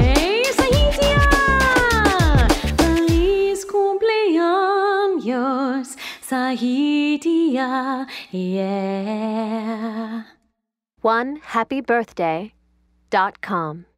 Hey, yeah. One happy birthday dot com.